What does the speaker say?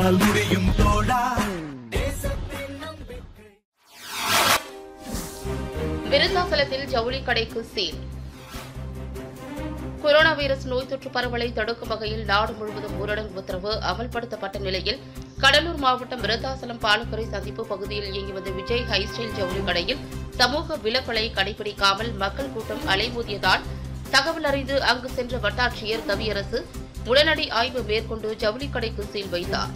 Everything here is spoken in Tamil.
உன்னால் முடியும் தோழா விருத்தாசலத்தில் ஜவுளி கடைக்கு சீல். கொரோனா வைரஸ் நோய் தொற்று பரவலை தடுக்கும் வகையில் நாடு முழுவதும் ஊரடங்கு உத்தரவு அமல்படுத்தப்பட்ட நிலையில் கடலூர் மாவட்டம் விருத்தாசலம் பாலக்கரை சந்திப்பு பகுதியில் இயங்கி வந்த விஜய் ஹைஸ்டைல் ஜவுளி கடையில் சமூக விலக்களை கடைபிடிக்காமல் மக்கள் கூட்டம் அலைமோதியதால் தகவல் அறிந்து அங்கு சென்ற வட்டாட்சியர் கவியரசு உடனடி ஆய்வு மேற்கொண்டு ஜவுளி கடைக்கு சீல் வைத்தார்.